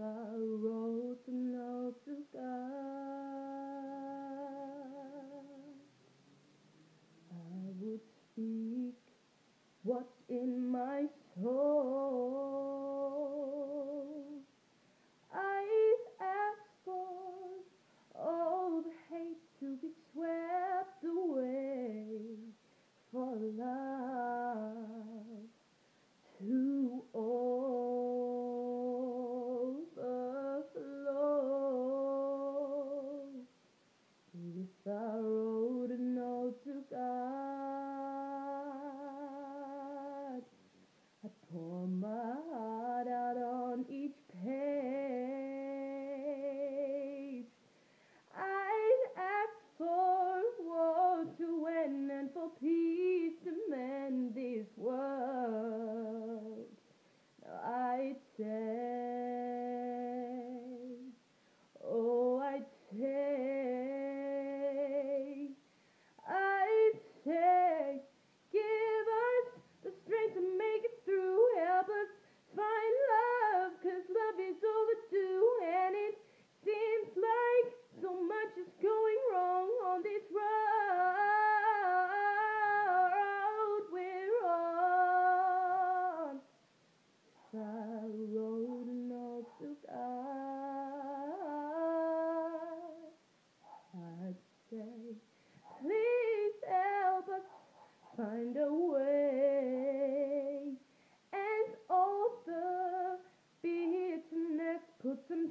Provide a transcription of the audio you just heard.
I wrote a note to God, I would speak what's in my soul. Heart out on each page. I'd ask for war to end and for peace to mend this world. I'd say, say, please help us find a way. And all the bitterness put some